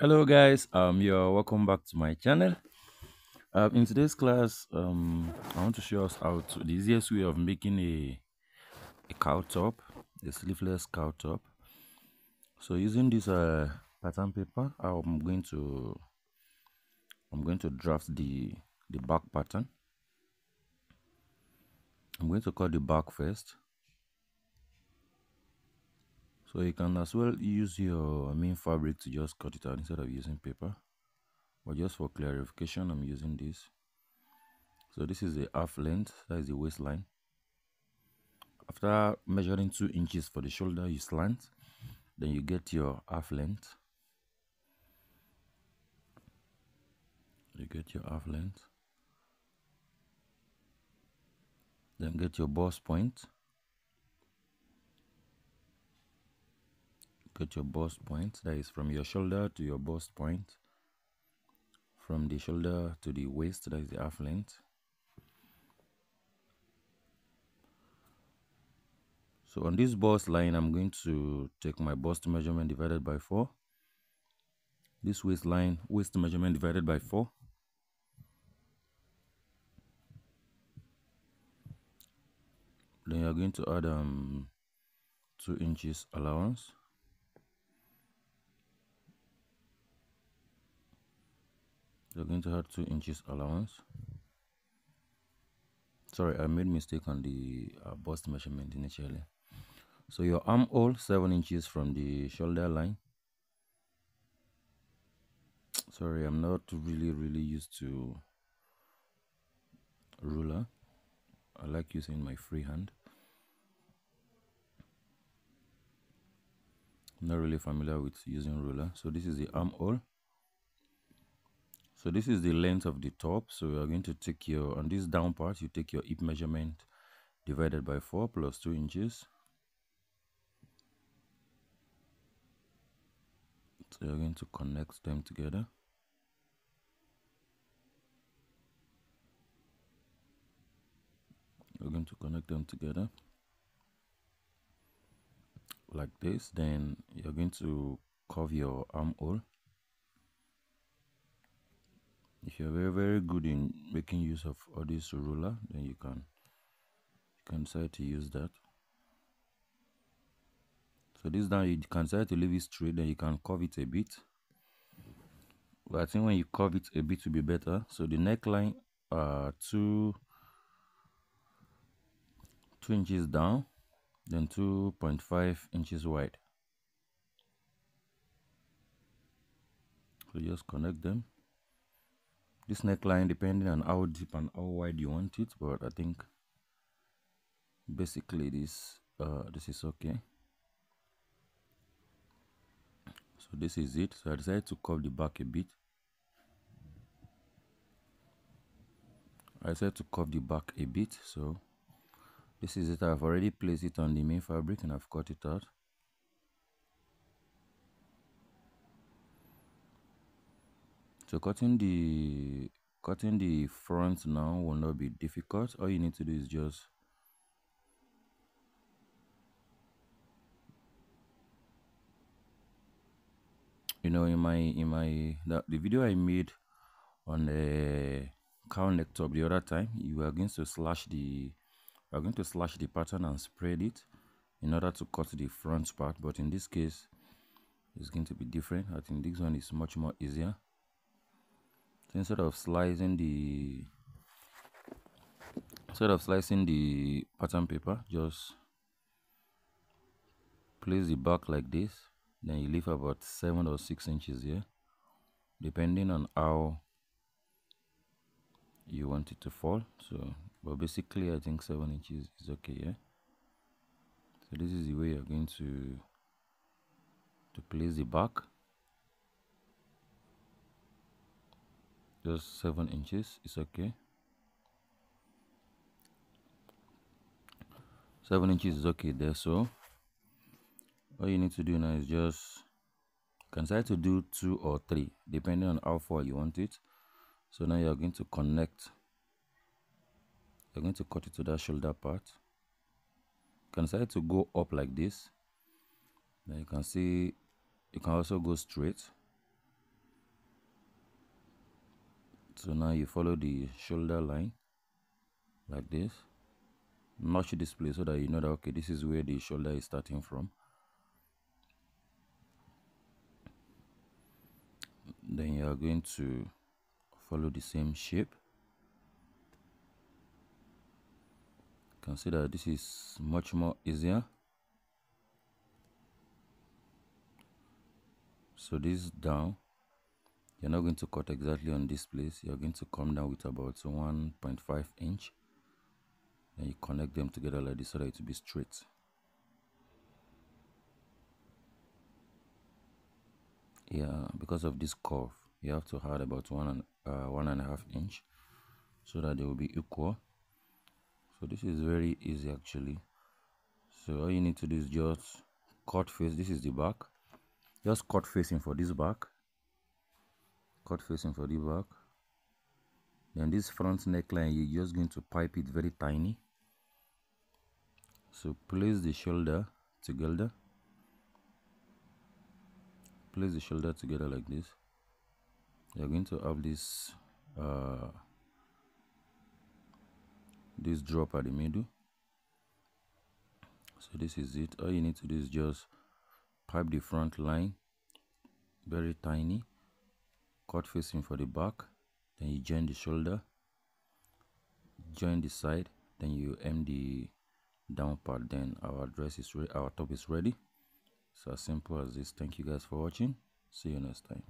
hello guys. Um you're welcome back to my channel. Um in today's class um i want to show us how to the easiest way of making a a cowl top a sleeveless cowl top. So using this uh pattern paper i'm going to i'm going to draft the the back pattern i'm going to cut the back first. So you can as well use your main fabric to just cut it out instead of using paper. But just for clarification i'm using this. So this is the half length that is the waistline. After measuring two inches for the shoulder you slant then you get your half length. You get your half length then get your bust point. Get your bust point. That is from your shoulder to your bust point. From the shoulder to the waist that is the half length. So on this bust line i'm going to take my bust measurement divided by 4 this waistline waist measurement divided by 4 then you're going to add um 2 inches allowance. You're going to add 2 inches allowance. Sorry i made mistake on the uh, bust measurement initially. So your armhole 7 inches from the shoulder line. Sorry i'm not really really used to ruler. I like using my free hand not really familiar with using ruler. So this is the armhole so this is the length of the top. So we are going to take your on this down part you take your hip measurement divided by 4 plus 2 inches. So you're going to connect them together. You're going to connect them together like this then you're going to curve your armhole if you're very very good in making use of all this ruler then you can you can decide to use that. So this down you can decide to leave it straight then you can curve it a bit. But i think when you curve it a bit will be better. So the neckline uh two two inches down then 2.5 inches wide. So just connect them. This neckline depending on how deep and how wide you want it but i think basically this uh this is okay. So this is it. So i decided to curve the back a bit. I decided to curve the back a bit so this is it i've already placed it on the main fabric and i've cut it out. So cutting the cutting the front now will not be difficult. All you need to do is just you know in my in my the, the video i made on the cowl neck top the other time you are going to slash the are going to slash the pattern and spread it in order to cut the front part but in this case it's going to be different. I think this one is much more easier. So instead of slicing the instead of slicing the pattern paper just place the back like this. Then you leave about seven or six inches here depending on how you want it to fall. So but basically i think seven inches is okay yeah? So this is the way you're going to to place the back. Just seven inches is okay. Seven inches is okay there so all you need to do now is just try to do two or three depending on how far you want it. So now you're going to connect you're going to cut it to that shoulder part. You can decide to go up like this. Then you can see you can also go straight. So now you follow the shoulder line like this. Notch this place so that you know that okay this is where the shoulder is starting from. Then you are going to follow the same shape consider this is much more easier. So this down. You're not going to cut exactly on this place. You're going to come down with about 1.5 inch. And you connect them together like this so that it will be straight. Yeah because of this curve you have to add about one and uh, one and a half inch so that they will be equal so this is very easy actually. So all you need to do is just cut face. This is the back. Just cut facing for this back. Cut facing for the back. Then this front neckline you're just going to pipe it very tiny. So place the shoulder together. Place the shoulder together like this. You're going to have this uh, this drop at the middle. So this is it. All you need to do is just pipe the front line very tiny cut facing for the back then you join the shoulder join the side then you aim the down part then our dress is ready our top is ready. So as simple as this. Thank you guys for watching. See you next time